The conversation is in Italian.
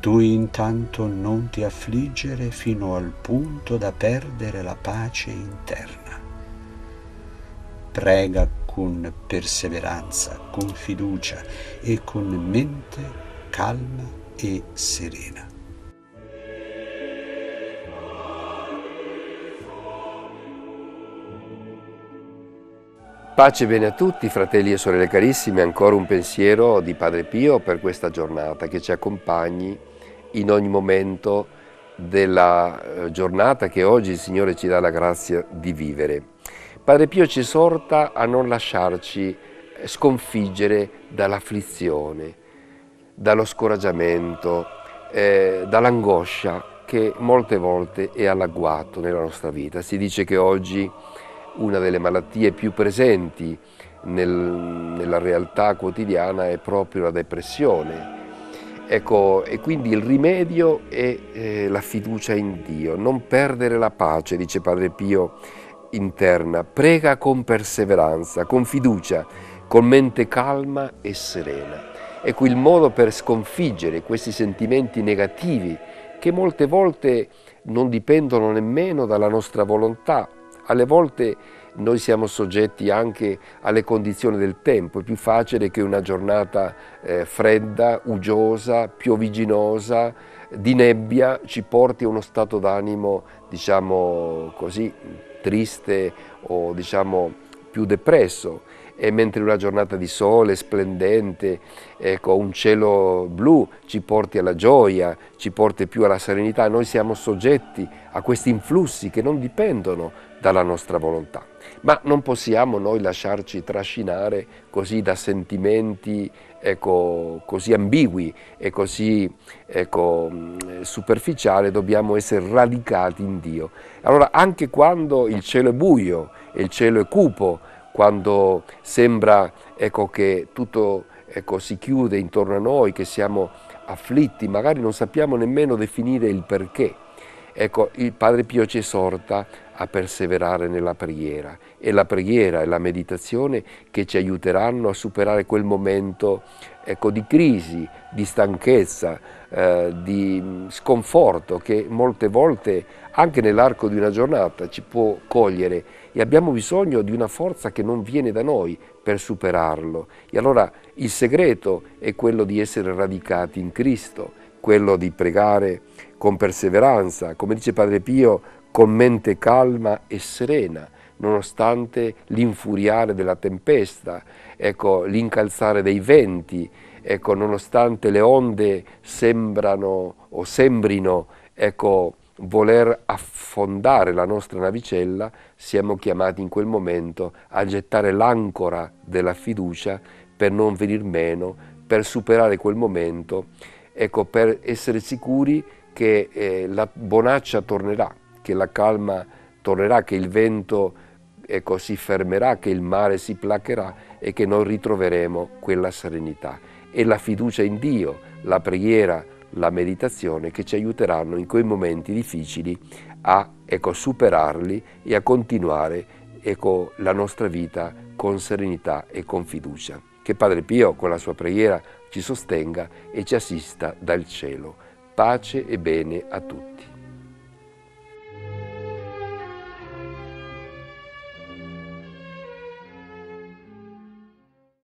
Tu intanto non ti affliggere fino al punto da perdere la pace interna. Prega con perseveranza, con fiducia e con mente calma e serena. Pace bene a tutti, fratelli e sorelle carissime, ancora un pensiero di Padre Pio per questa giornata che ci accompagni in ogni momento della eh, giornata che oggi il Signore ci dà la grazia di vivere. Padre Pio ci esorta a non lasciarci sconfiggere dall'afflizione, dallo scoraggiamento, eh, dall'angoscia che molte volte è allagguato nella nostra vita. Si dice che oggi una delle malattie più presenti nel, nella realtà quotidiana è proprio la depressione. Ecco, e quindi il rimedio è eh, la fiducia in Dio, non perdere la pace, dice Padre Pio interna, prega con perseveranza, con fiducia, con mente calma e serena. Ecco il modo per sconfiggere questi sentimenti negativi che molte volte non dipendono nemmeno dalla nostra volontà, alle volte noi siamo soggetti anche alle condizioni del tempo, è più facile che una giornata eh, fredda, uggiosa, pioviginosa, di nebbia ci porti a uno stato d'animo, diciamo così, triste o diciamo più depresso. E mentre una giornata di sole splendente, ecco, un cielo blu ci porti alla gioia, ci porti più alla serenità, noi siamo soggetti a questi influssi che non dipendono dalla nostra volontà. Ma non possiamo noi lasciarci trascinare così da sentimenti ecco, così ambigui e così ecco, superficiali, dobbiamo essere radicati in Dio. Allora anche quando il cielo è buio e il cielo è cupo, quando sembra ecco, che tutto ecco, si chiude intorno a noi, che siamo afflitti, magari non sappiamo nemmeno definire il perché. Ecco, il Padre Pio ci esorta a perseverare nella preghiera. È la preghiera e la meditazione che ci aiuteranno a superare quel momento ecco, di crisi, di stanchezza, eh, di sconforto che molte volte anche nell'arco di una giornata ci può cogliere e abbiamo bisogno di una forza che non viene da noi per superarlo. E allora il segreto è quello di essere radicati in Cristo, quello di pregare con perseveranza, come dice Padre Pio, con mente calma e serena, nonostante l'infuriare della tempesta, ecco, l'incalzare dei venti, ecco, nonostante le onde sembrano o sembrino ecco, voler affondare la nostra navicella, siamo chiamati in quel momento a gettare l'ancora della fiducia per non venir meno, per superare quel momento, ecco, per essere sicuri che eh, la bonaccia tornerà, che la calma tornerà, che il vento ecco, si fermerà, che il mare si placherà e che noi ritroveremo quella serenità. E la fiducia in Dio, la preghiera, la meditazione che ci aiuteranno in quei momenti difficili a ecco, superarli e a continuare ecco, la nostra vita con serenità e con fiducia. Che Padre Pio con la sua preghiera ci sostenga e ci assista dal cielo. Pace e bene a tutti.